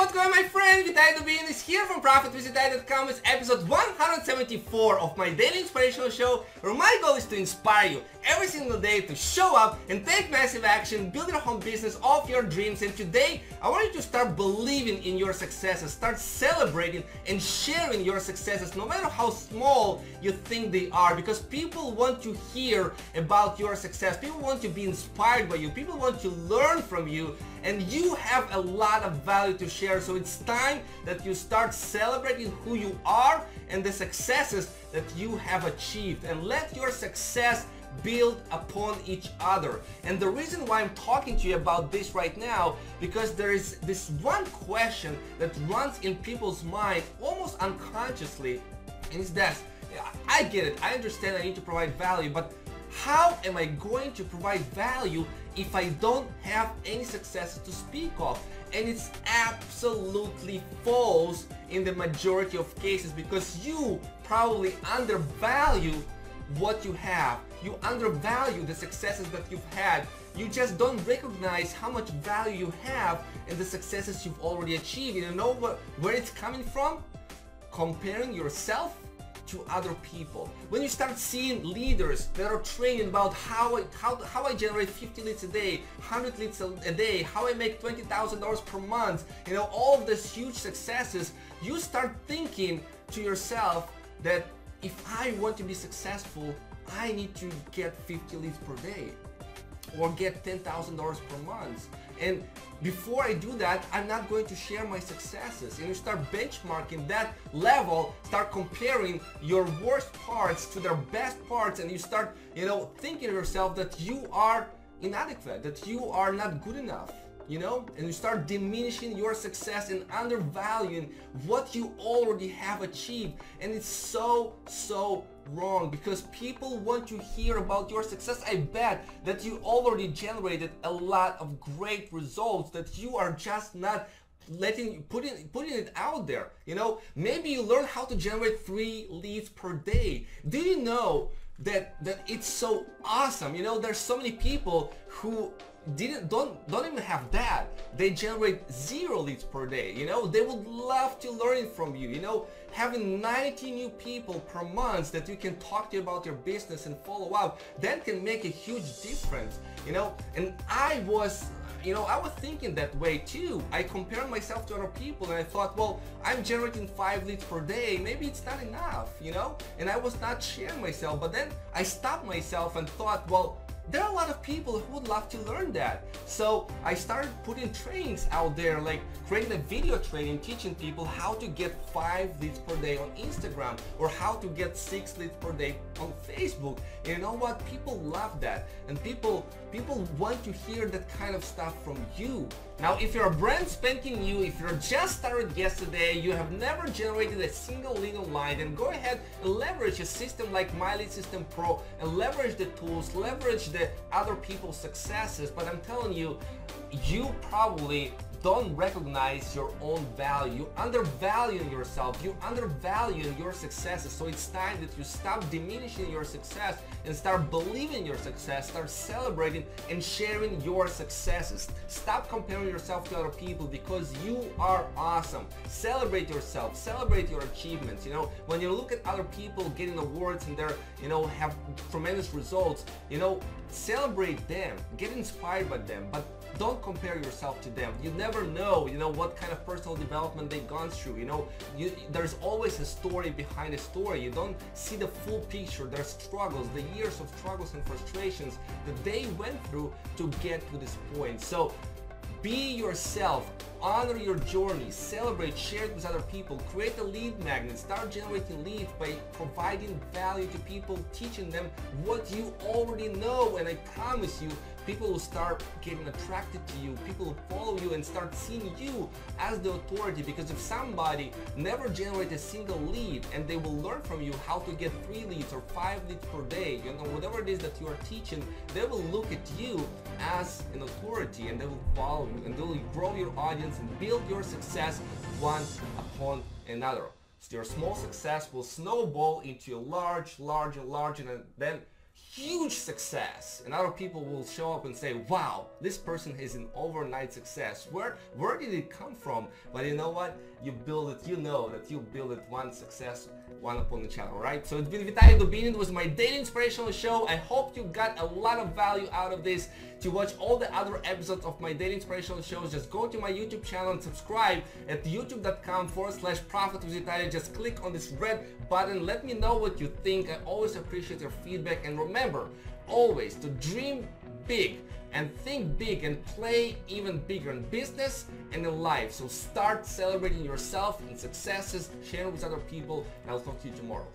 what's going on my friend? Vitaliy Dubinin here from ProfitWithVitaliy.com It's episode 174 of my daily inspirational show where my goal is to inspire you every single day to show up and take massive action, build your home business of your dreams. And today I want you to start believing in your successes, start celebrating and sharing your successes no matter how small you think they are because people want to hear about your success, people want to be inspired by you, people want to learn from you and you have a lot of value to share. So it's time that you start celebrating who you are and the successes that you have achieved. And let your success build upon each other. And the reason why I'm talking to you about this right now because there is this one question that runs in people's mind almost unconsciously and it's that I get it. I understand I need to provide value but how am I going to provide value if I don't have any successes to speak of? And it's absolutely false in the majority of cases because you probably undervalue what you have. You undervalue the successes that you've had. You just don't recognize how much value you have in the successes you've already achieved. You know what, where it's coming from? Comparing yourself to other people. When you start seeing leaders that are training about how I, how, how I generate 50 leads a day, 100 leads a day, how I make $20,000 per month, you know, all of these huge successes, you start thinking to yourself that if I want to be successful, I need to get 50 leads per day or get $10,000 per month. And before I do that, I'm not going to share my successes. And you start benchmarking that level, start comparing your worst parts to their best parts, and you start, you know, thinking to yourself that you are inadequate, that you are not good enough you know and you start diminishing your success and undervaluing what you already have achieved and it's so so wrong because people want to hear about your success. I bet that you already generated a lot of great results that you are just not letting putting putting it out there you know? Maybe you learn how to generate three leads per day. Do you know that that it's so awesome? You know there's so many people who didn't don't don't even have that they generate zero leads per day you know they would love to learn from you you know having 90 new people per month that you can talk to about your business and follow up that can make a huge difference you know and i was you know, I was thinking that way too. I compared myself to other people and I thought, well, I'm generating five leads per day. Maybe it's not enough, you know? And I was not sharing myself. But then I stopped myself and thought, well, there are a lot of people who would love to learn that. So I started putting trainings out there, like creating a video training teaching people how to get five leads per day on Instagram or how to get six leads per day on Facebook. And you know what? People love that. And people people want to hear that kind of stuff from you. Now, if you're a brand spanking new, if you're just started yesterday, you have never generated a single lead online, then go ahead and leverage a system like My Lead System Pro and leverage the tools, leverage the other people's successes. But I'm telling you, you probably don't recognize your own value. You undervalue yourself. You undervalue your successes. So it's time that you stop diminishing your success and start believing your success. Start celebrating and sharing your successes. Stop comparing yourself to other people because you are awesome. Celebrate yourself. Celebrate your achievements. You know, when you look at other people getting awards and they're, you know, have tremendous results, you know, celebrate them. Get inspired by them. But don't compare yourself to them. You never know, you know, what kind of personal development they've gone through. You know, you, there's always a story behind a story. You don't see the full picture. Their struggles, the years of struggles and frustrations that they went through to get to this point. So be yourself. Honor your journey, celebrate, share it with other people, create a lead magnet, start generating leads by providing value to people, teaching them what you already know and I promise you people will start getting attracted to you, people will follow you and start seeing you as the authority because if somebody never generates a single lead and they will learn from you how to get three leads or five leads per day, you know, whatever it is that you are teaching, they will look at you as an authority and they will follow you and they will grow your audience and build your success one upon another. So your small success will snowball into a large, larger, larger, and then huge success. And other people will show up and say wow this person is an overnight success. Where where did it come from? But you know what you build it you know that you build it one success one upon each other right? So it's been Vitaliy Dubinin it was my daily inspirational show. I hope you got a lot of value out of this. To watch all the other episodes of my daily inspirational shows just go to my YouTube channel and subscribe at youtube.com forward slash profit with Vitaliy just click on this red button. Let me know what you think. I always appreciate your feedback. And remember always to dream big and think big and play even bigger in business and in life. So start celebrating yourself and successes, share with other people, and I'll talk to you tomorrow.